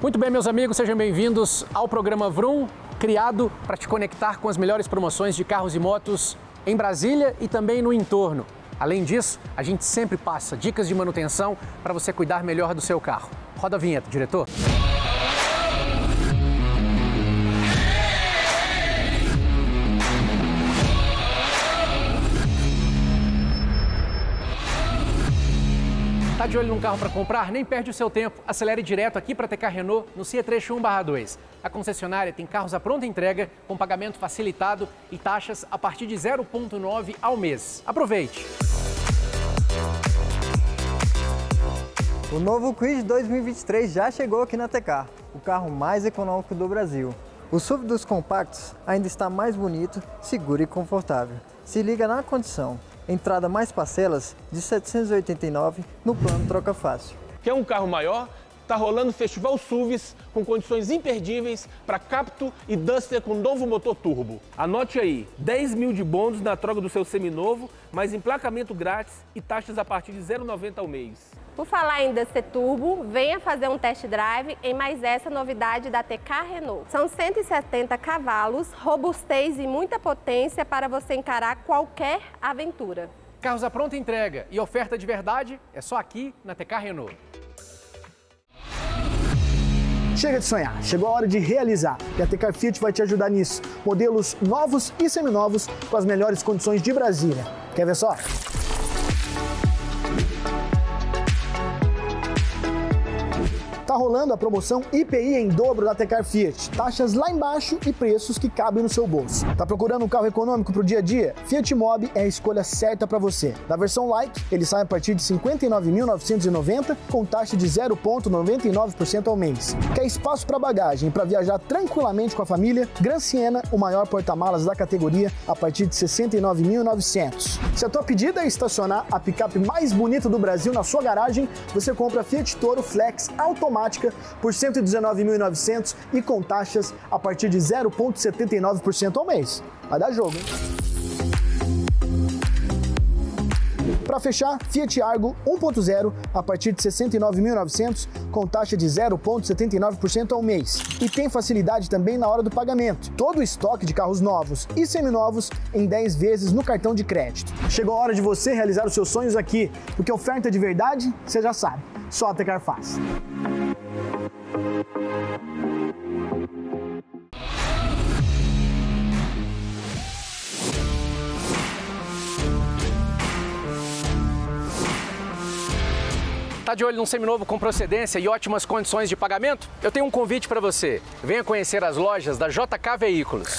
Muito bem, meus amigos, sejam bem-vindos ao programa Vrum, criado para te conectar com as melhores promoções de carros e motos em Brasília e também no entorno. Além disso, a gente sempre passa dicas de manutenção para você cuidar melhor do seu carro. Roda a vinheta, diretor. De olho num carro para comprar? Nem perde o seu tempo. Acelere direto aqui para TK Renault no CIA Trecho 1/2. A concessionária tem carros à pronta entrega, com pagamento facilitado e taxas a partir de 0,9 ao mês. Aproveite! O novo Quid 2023 já chegou aqui na TK, o carro mais econômico do Brasil. O SUV dos compactos ainda está mais bonito, seguro e confortável. Se liga na condição. Entrada mais parcelas de 789 no plano troca fácil. Quer um carro maior? Tá rolando o Festival SUVs com condições imperdíveis para Capto e Duster com novo motor turbo. Anote aí, 10 mil de bônus na troca do seu seminovo, mais emplacamento grátis e taxas a partir de 0,90 ao mês. Por falar em Duster Turbo, venha fazer um test drive em mais essa novidade da TK Renault. São 170 cavalos, robustez e muita potência para você encarar qualquer aventura. Carros à pronta entrega e oferta de verdade é só aqui na TK Renault. Chega de sonhar, chegou a hora de realizar e a Tecar Fiat vai te ajudar nisso. Modelos novos e seminovos com as melhores condições de Brasília. Quer ver só? Rolando a promoção IPI em dobro da Tecar Fiat. Taxas lá embaixo e preços que cabem no seu bolso. Tá procurando um carro econômico pro dia a dia? Fiat Mobi é a escolha certa para você. Na versão Like, ele sai a partir de 59.990 com taxa de 0,99% ao mês. Quer espaço para bagagem para viajar tranquilamente com a família? Gran Siena, o maior porta-malas da categoria, a partir de 69.900. Se a tua pedida é estacionar a picape mais bonita do Brasil na sua garagem, você compra Fiat Toro Flex por 119.900 e com taxas a partir de 0,79% ao mês. Vai dar jogo, hein? Para fechar, Fiat Argo 1.0 a partir de 69.900 com taxa de 0,79% ao mês. E tem facilidade também na hora do pagamento. Todo o estoque de carros novos e seminovos em 10 vezes no cartão de crédito. Chegou a hora de você realizar os seus sonhos aqui, porque oferta de verdade, você já sabe. Só a Tecar faz. Tá de olho num seminovo com procedência e ótimas condições de pagamento? Eu tenho um convite para você. Venha conhecer as lojas da JK Veículos.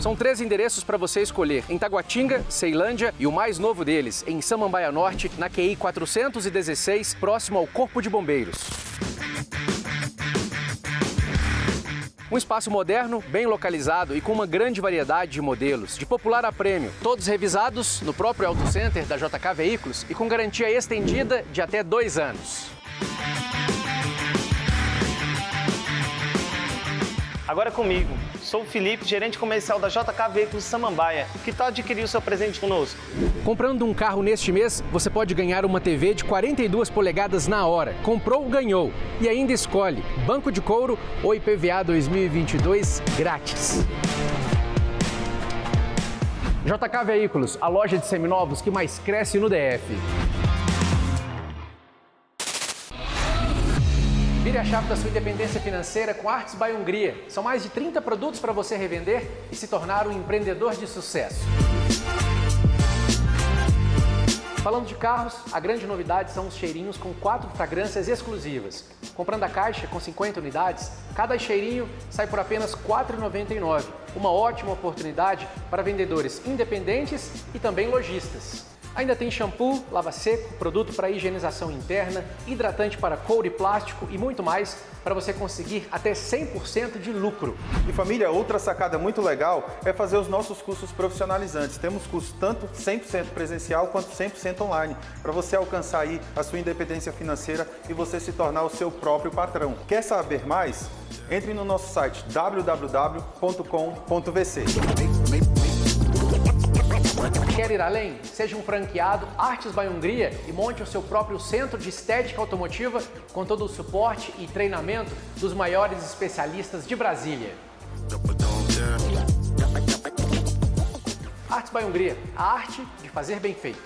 São três endereços para você escolher: em Taguatinga, Ceilândia e o mais novo deles, em Samambaia Norte, na QI 416, próximo ao Corpo de Bombeiros. Um espaço moderno, bem localizado e com uma grande variedade de modelos, de popular a prêmio, todos revisados no próprio Auto Center da JK Veículos e com garantia estendida de até dois anos. Agora comigo. Sou o Felipe, gerente comercial da JK Veículos Samambaia. Que tal adquirir o seu presente conosco? Comprando um carro neste mês, você pode ganhar uma TV de 42 polegadas na hora. Comprou, ganhou. E ainda escolhe banco de couro ou IPVA 2022 grátis. JK Veículos, a loja de seminovos que mais cresce no DF. Chave da sua independência financeira com Artes by Hungria. São mais de 30 produtos para você revender e se tornar um empreendedor de sucesso. Falando de carros, a grande novidade são os cheirinhos com quatro fragrâncias exclusivas. Comprando a caixa com 50 unidades, cada cheirinho sai por apenas R$ 4,99. Uma ótima oportunidade para vendedores independentes e também lojistas. Ainda tem shampoo, lava-seco, produto para higienização interna, hidratante para couro e plástico e muito mais para você conseguir até 100% de lucro. E família, outra sacada muito legal é fazer os nossos cursos profissionalizantes. Temos cursos tanto 100% presencial quanto 100% online, para você alcançar aí a sua independência financeira e você se tornar o seu próprio patrão. Quer saber mais? Entre no nosso site www.com.vc. Quer ir além? Seja um franqueado Artes by Hungria e monte o seu próprio centro de estética automotiva com todo o suporte e treinamento dos maiores especialistas de Brasília. Artes by Hungria, a arte de fazer bem feito.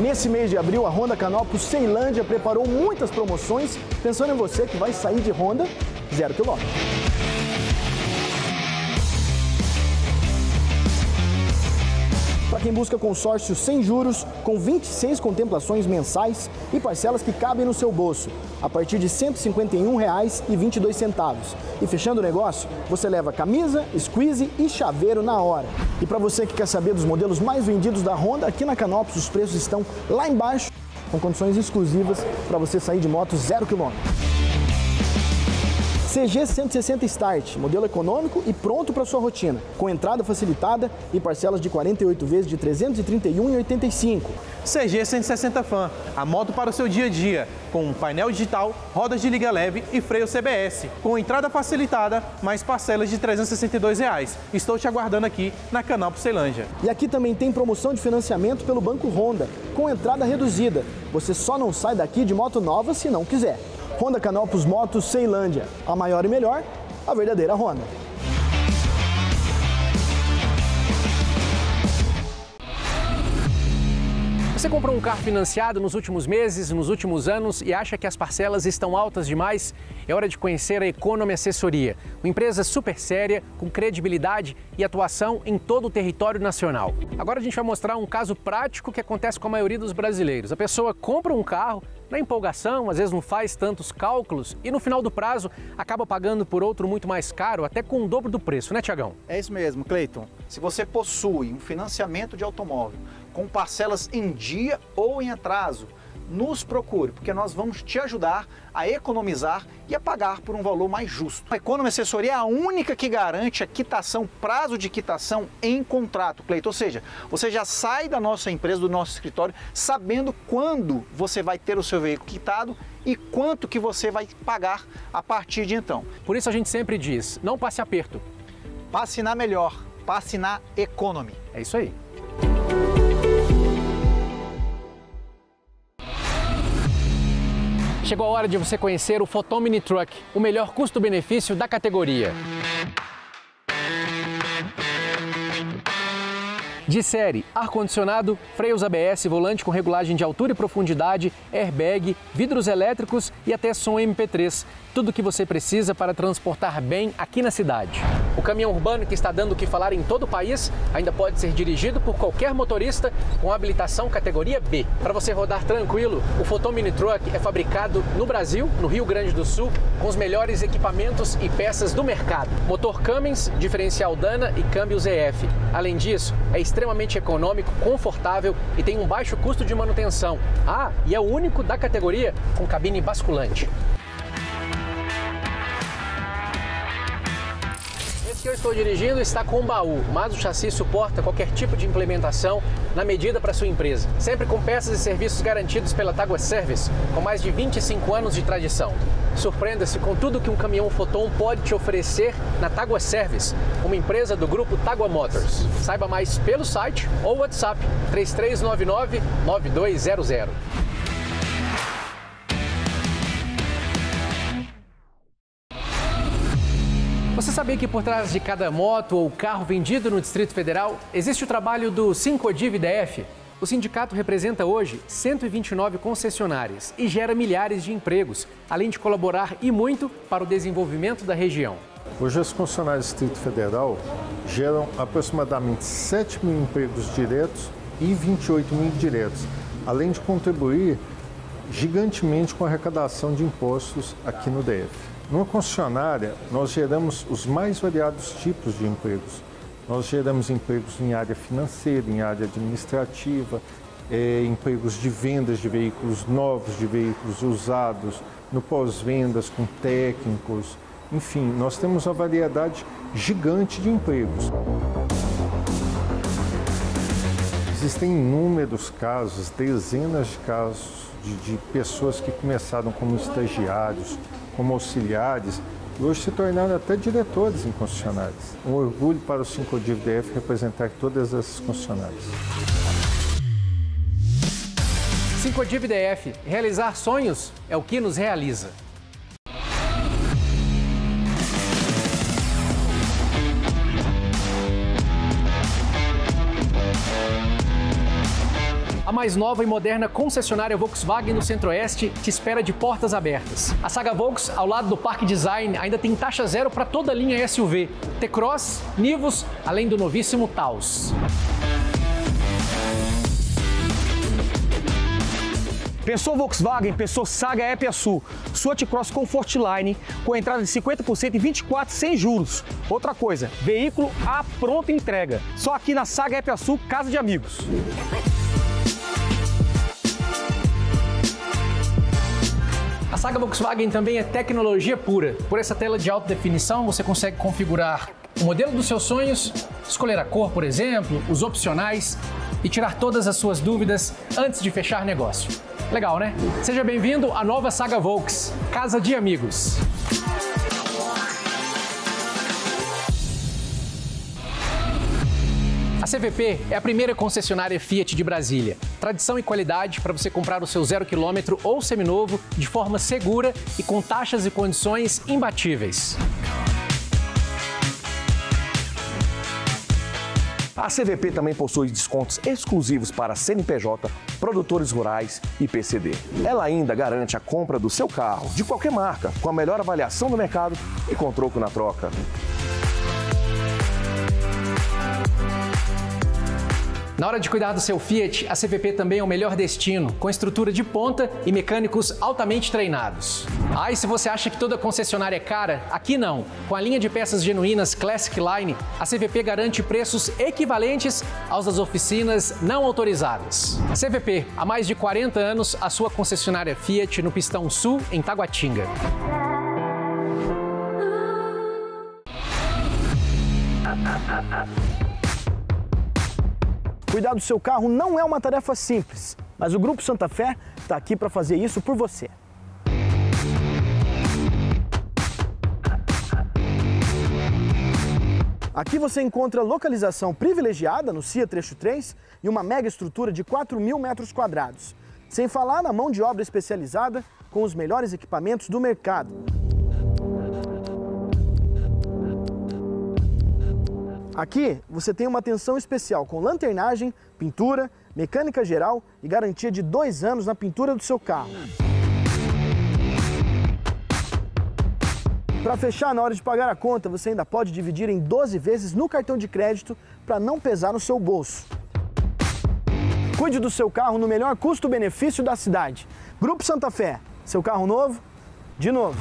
Nesse mês de abril, a Honda Canopus Ceilândia preparou muitas promoções pensando em você que vai sair de Honda zero quilômetro. Quem busca consórcio sem juros, com 26 contemplações mensais e parcelas que cabem no seu bolso, a partir de R$ 151,22. E fechando o negócio, você leva camisa, squeeze e chaveiro na hora. E para você que quer saber dos modelos mais vendidos da Honda, aqui na Canopus os preços estão lá embaixo, com condições exclusivas para você sair de moto zero quilômetro. CG 160 Start, modelo econômico e pronto para sua rotina, com entrada facilitada e parcelas de 48 vezes de 331,85. CG 160 Fan, a moto para o seu dia a dia, com painel digital, rodas de liga leve e freio CBS, com entrada facilitada, mais parcelas de 362 reais. Estou te aguardando aqui na Canal Ceilândia. E aqui também tem promoção de financiamento pelo Banco Honda, com entrada reduzida. Você só não sai daqui de moto nova se não quiser. Honda Canopus Motos Ceilândia, a maior e melhor, a verdadeira Honda. Você comprou um carro financiado nos últimos meses, nos últimos anos e acha que as parcelas estão altas demais? É hora de conhecer a Economy Assessoria, uma empresa super séria, com credibilidade e atuação em todo o território nacional. Agora a gente vai mostrar um caso prático que acontece com a maioria dos brasileiros. A pessoa compra um carro, na empolgação, às vezes não faz tantos cálculos e no final do prazo acaba pagando por outro muito mais caro, até com o dobro do preço, né, Tiagão? É isso mesmo, Cleiton. Se você possui um financiamento de automóvel com parcelas em dia ou em atraso, nos procure, porque nós vamos te ajudar a economizar e a pagar por um valor mais justo. A Economy Assessoria é a única que garante a quitação, prazo de quitação em contrato, Cleiton. Ou seja, você já sai da nossa empresa, do nosso escritório, sabendo quando você vai ter o seu veículo quitado e quanto que você vai pagar a partir de então. Por isso a gente sempre diz, não passe aperto. Passe na melhor, passe na Economy. É isso aí. Chegou a hora de você conhecer o Photon Mini Truck, o melhor custo-benefício da categoria. De série, ar-condicionado, freios ABS, volante com regulagem de altura e profundidade, airbag, vidros elétricos e até som MP3 tudo o que você precisa para transportar bem aqui na cidade. O caminhão urbano que está dando o que falar em todo o país ainda pode ser dirigido por qualquer motorista com habilitação categoria B. Para você rodar tranquilo, o Photon Mini Truck é fabricado no Brasil, no Rio Grande do Sul, com os melhores equipamentos e peças do mercado. Motor Cummins, diferencial Dana e câmbio ZF. Além disso, é extremamente econômico, confortável e tem um baixo custo de manutenção. Ah, e é o único da categoria com cabine basculante. Que eu estou dirigindo está com baú, mas o chassi suporta qualquer tipo de implementação na medida para sua empresa. Sempre com peças e serviços garantidos pela Tagua Service, com mais de 25 anos de tradição. Surpreenda-se com tudo que um caminhão Foton pode te oferecer na Tagua Service, uma empresa do grupo Tagua Motors. Saiba mais pelo site ou WhatsApp 3399 9200. Você sabia que por trás de cada moto ou carro vendido no Distrito Federal existe o trabalho do Sincodiv DF? O sindicato representa hoje 129 concessionárias e gera milhares de empregos, além de colaborar e muito para o desenvolvimento da região. Hoje, as concessionárias do Distrito Federal geram aproximadamente 7 mil empregos diretos e 28 mil indiretos, além de contribuir gigantemente com a arrecadação de impostos aqui no DF. Numa concessionária, nós geramos os mais variados tipos de empregos. Nós geramos empregos em área financeira, em área administrativa, é, empregos de vendas de veículos novos, de veículos usados, no pós-vendas com técnicos. Enfim, nós temos uma variedade gigante de empregos. Existem inúmeros casos, dezenas de casos de, de pessoas que começaram como estagiários, como auxiliares e hoje se tornaram até diretores em concessionárias. Um orgulho para o 5 DF representar todas essas concessionárias. 5 DF, realizar sonhos é o que nos realiza. A mais nova e moderna concessionária Volkswagen no Centro-Oeste te espera de portas abertas. A Saga Volks, ao lado do Parque Design, ainda tem taxa zero para toda a linha SUV, T-Cross, Nivus, além do novíssimo Taos. Pensou Volkswagen, pensou Saga EP Sul, sua T-Cross Comfortline com entrada de 50% e 24 sem juros. Outra coisa, veículo à pronta entrega. Só aqui na Saga Sul, Casa de Amigos. A saga Volkswagen também é tecnologia pura. Por essa tela de alta definição, você consegue configurar o modelo dos seus sonhos, escolher a cor, por exemplo, os opcionais e tirar todas as suas dúvidas antes de fechar negócio. Legal, né? Seja bem-vindo à nova saga Volks, Casa de Amigos. CVP é a primeira concessionária Fiat de Brasília. Tradição e qualidade para você comprar o seu zero quilômetro ou seminovo de forma segura e com taxas e condições imbatíveis. A CVP também possui descontos exclusivos para CNPJ, produtores rurais e PCD. Ela ainda garante a compra do seu carro, de qualquer marca, com a melhor avaliação do mercado e com troco na troca. Na hora de cuidar do seu Fiat, a CVP também é o melhor destino, com estrutura de ponta e mecânicos altamente treinados. Ah, e se você acha que toda concessionária é cara, aqui não. Com a linha de peças genuínas Classic Line, a CVP garante preços equivalentes aos das oficinas não autorizadas. CVP, há mais de 40 anos, a sua concessionária Fiat no Pistão Sul, em Taguatinga. Cuidar do seu carro não é uma tarefa simples, mas o Grupo Santa Fé está aqui para fazer isso por você. Aqui você encontra localização privilegiada no CIA Trecho 3 e uma mega estrutura de 4 mil metros quadrados. Sem falar na mão de obra especializada com os melhores equipamentos do mercado. Aqui você tem uma atenção especial com lanternagem, pintura, mecânica geral e garantia de dois anos na pintura do seu carro. Para fechar, na hora de pagar a conta, você ainda pode dividir em 12 vezes no cartão de crédito para não pesar no seu bolso. Cuide do seu carro no melhor custo-benefício da cidade. Grupo Santa Fé, seu carro novo, de novo.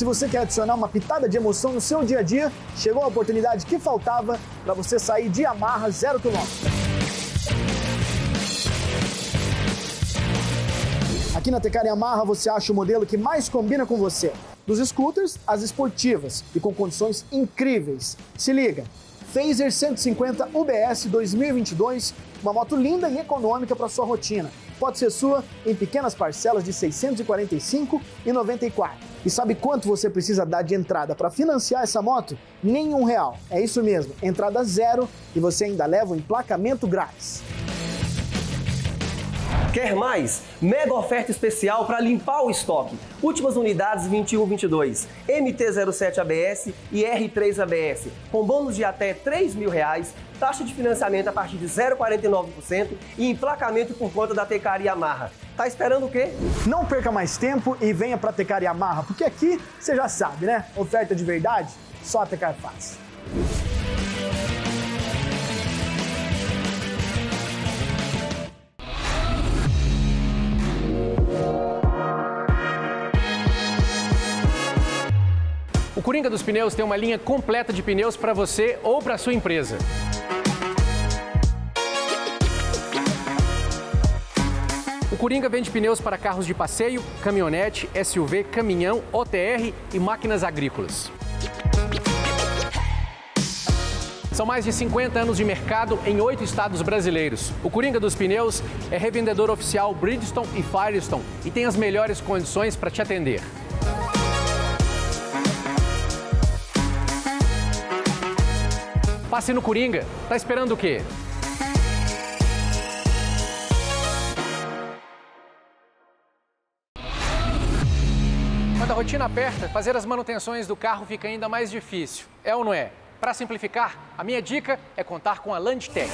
Se você quer adicionar uma pitada de emoção no seu dia a dia, chegou a oportunidade que faltava para você sair de amarra zero quilômetro. Aqui na Tecar Yamaha você acha o modelo que mais combina com você. Dos scooters às esportivas e com condições incríveis. Se liga, Phaser 150 UBS 2022, uma moto linda e econômica para sua rotina. Pode ser sua em pequenas parcelas de 645 e 94. E sabe quanto você precisa dar de entrada para financiar essa moto? Nenhum real. É isso mesmo, entrada zero e você ainda leva o emplacamento grátis. Quer mais? Mega oferta especial para limpar o estoque. Últimas unidades 21-22, MT-07 ABS e R3 ABS, com bônus de até 3 mil reais, taxa de financiamento a partir de 0,49% e emplacamento por conta da Tecar Yamaha. Tá esperando o quê? Não perca mais tempo e venha para Tecar Yamaha, porque aqui você já sabe, né? Oferta de verdade, só a Tecar faz. O Coringa dos Pneus tem uma linha completa de pneus para você ou para sua empresa. O Coringa vende pneus para carros de passeio, caminhonete, SUV, caminhão, OTR e máquinas agrícolas. São mais de 50 anos de mercado em oito estados brasileiros. O Coringa dos Pneus é revendedor oficial Bridgestone e Firestone e tem as melhores condições para te atender. Passe no Coringa. Tá esperando o quê? Quando a rotina aperta, fazer as manutenções do carro fica ainda mais difícil. É ou não é? Para simplificar, a minha dica é contar com a Landtech.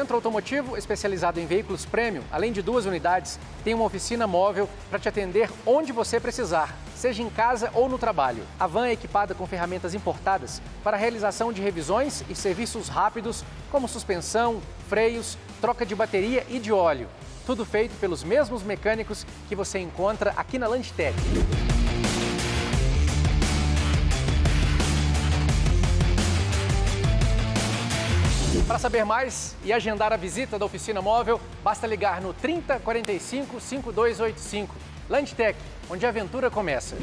Centro Automotivo, especializado em veículos premium, além de duas unidades, tem uma oficina móvel para te atender onde você precisar, seja em casa ou no trabalho. A van é equipada com ferramentas importadas para a realização de revisões e serviços rápidos, como suspensão, freios, troca de bateria e de óleo. Tudo feito pelos mesmos mecânicos que você encontra aqui na Landtech. Para saber mais e agendar a visita da oficina móvel, basta ligar no 30 45 5285. Landtech, onde a aventura começa.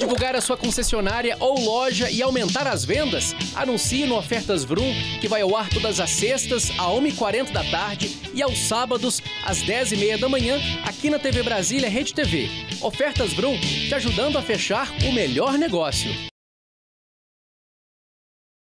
Divulgar a sua concessionária ou loja e aumentar as vendas? Anuncie no Ofertas Vrum, que vai ao ar todas as sextas, às 1h40 da tarde e aos sábados, às 10h30 da manhã, aqui na TV Brasília Rede TV. Ofertas Vrum, te ajudando a fechar o melhor negócio.